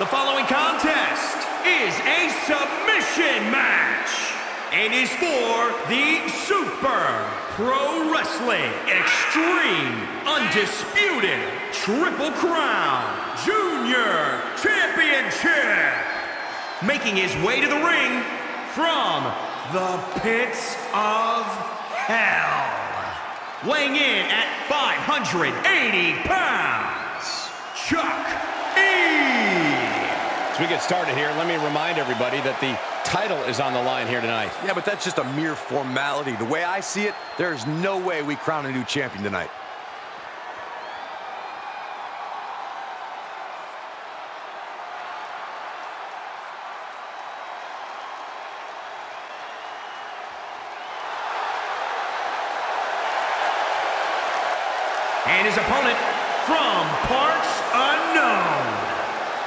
The following contest is a submission match. and is for the Super Pro Wrestling Extreme Undisputed Triple Crown Junior Championship. Making his way to the ring from the pits of hell. Weighing in at 580 pounds, Chuck E. As we get started here, let me remind everybody that the title is on the line here tonight. Yeah, but that's just a mere formality. The way I see it, there's no way we crown a new champion tonight. And his opponent from parts unknown.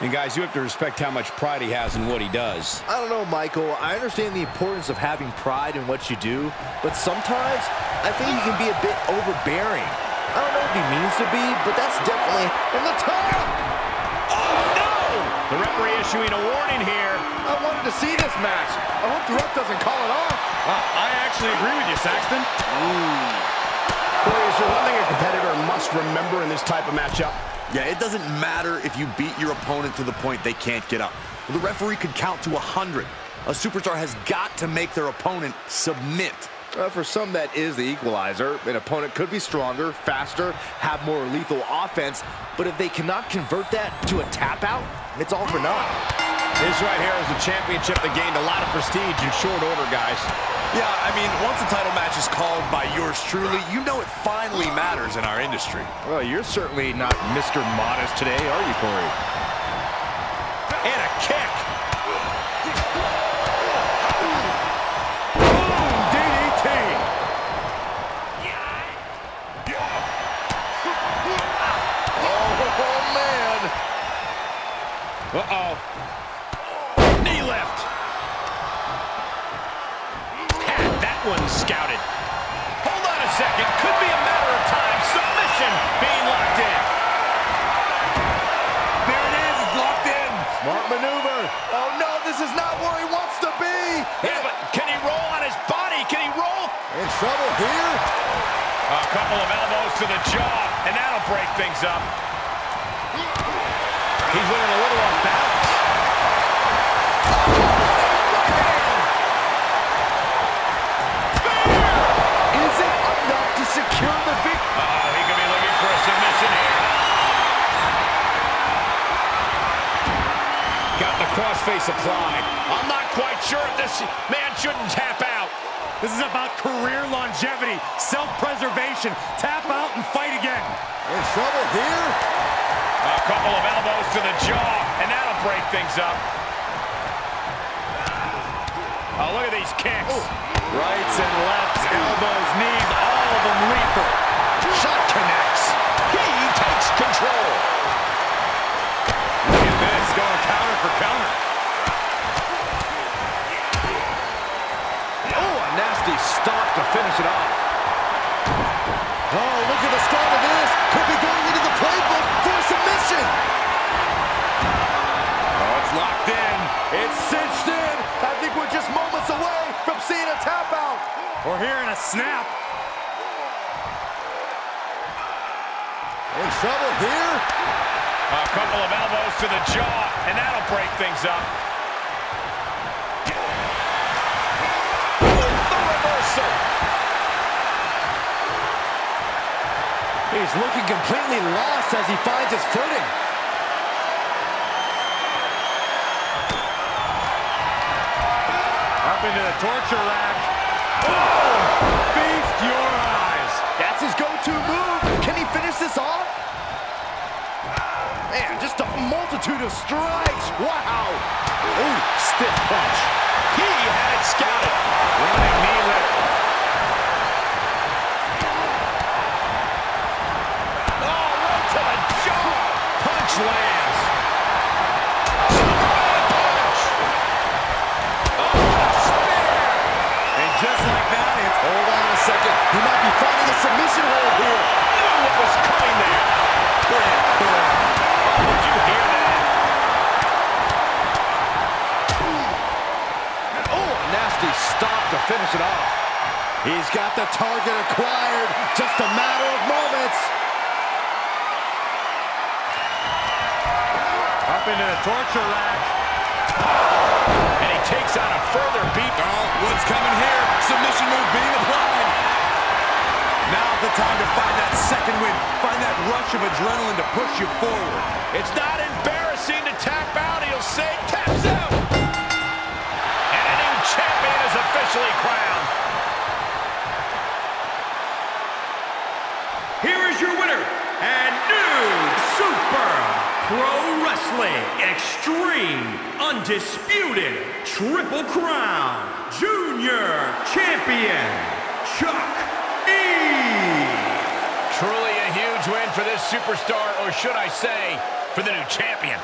And guys, you have to respect how much pride he has in what he does. I don't know, Michael. I understand the importance of having pride in what you do, but sometimes I think he can be a bit overbearing. I don't know if he means to be, but that's definitely in the top. Oh, no! The referee issuing a warning here. I wanted to see this match. I hope the ref doesn't call it off. I actually agree with you, Saxton. Corey, is there one thing a competitor must remember in this type of matchup? Yeah, it doesn't matter if you beat your opponent to the point they can't get up. The referee could count to 100. A superstar has got to make their opponent submit. Uh, for some, that is the equalizer. An opponent could be stronger, faster, have more lethal offense, but if they cannot convert that to a tap out, it's all for naught. This right here is a championship that gained a lot of prestige in short order, guys. Yeah, I mean, once a title match is called by yours truly, you know it finally matters in our industry. Well, you're certainly not Mr. Modest today, are you, Corey? And a kick. DDT! Oh, man! Uh-oh. That one scouted. Hold on a second. Could be a matter of time. Submission being locked in. There it is. It's locked in. Smart maneuver. Oh, no, this is not where he wants to be. Yeah, but can he roll on his body? Can he roll? In trouble here. A couple of elbows to the jaw, and that'll break things up. He's looking a little off balance. The crossface applied. I'm not quite sure if this man shouldn't tap out. This is about career longevity, self-preservation. Tap out and fight again. In trouble here. A couple of elbows to the jaw, and that'll break things up. Oh, look at these kicks. Oh. Rights and lefts, elbows, knees, stomp to finish it off. Oh, look at the start of this. Could be going into the playbook for submission. Oh, it's locked in. It's cinched in. I think we're just moments away from seeing a tap out. Or hearing a snap. In trouble here. A couple of elbows to the jaw, and that'll break things up. is looking completely lost as he finds his footing. Up into the torture rack. Oh! Feast your eyes. That's his go-to move. Can he finish this off? Man, just a multitude of strikes. Wow. Oh, stiff punch. Punch lands. Oh, second. He might be finding a submission hold here. Knew what was coming there. Bam, bam. Oh, did you hear that? Oh, nasty stop to finish it off. He's got the target acquired. Just a matter of moments. Up into the torture rack. And he takes on a further beat. Oh, what's coming here? Submission move being applied. Now's the time to find that second win. Find that rush of adrenaline to push you forward. It's not embarrassing to tap out. He'll say taps out. And a new champion is officially crowned. Here is your winner and new Super Pro Wrestling Extreme Undisputed Triple Crown Junior Champion, Chuck E. Truly a huge win for this superstar, or should I say, for the new champion.